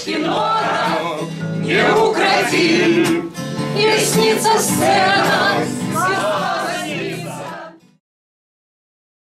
ложки нота не укради, И снится сцена,